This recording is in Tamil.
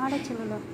ஆடச் சொல்லலாம்